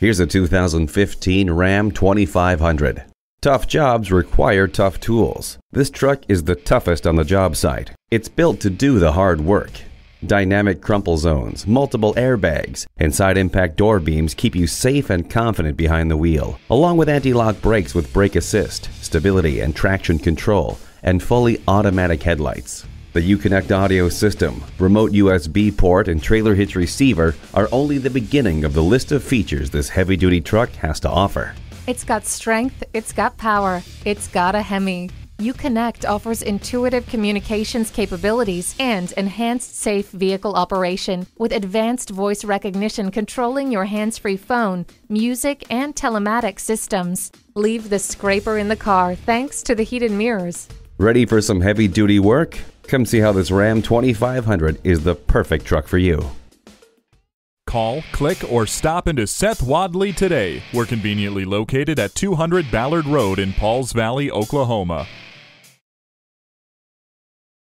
Here's a 2015 Ram 2500. Tough jobs require tough tools. This truck is the toughest on the job site. It's built to do the hard work. Dynamic crumple zones, multiple airbags, and side impact door beams keep you safe and confident behind the wheel, along with anti-lock brakes with brake assist, stability and traction control, and fully automatic headlights. The Uconnect audio system, remote USB port, and trailer hitch receiver are only the beginning of the list of features this heavy duty truck has to offer. It's got strength, it's got power, it's got a Hemi. Uconnect offers intuitive communications capabilities and enhanced safe vehicle operation with advanced voice recognition controlling your hands free phone, music, and telematic systems. Leave the scraper in the car thanks to the heated mirrors. Ready for some heavy duty work? Come see how this Ram 2500 is the perfect truck for you. Call, click, or stop into Seth Wadley today. We're conveniently located at 200 Ballard Road in Pauls Valley, Oklahoma.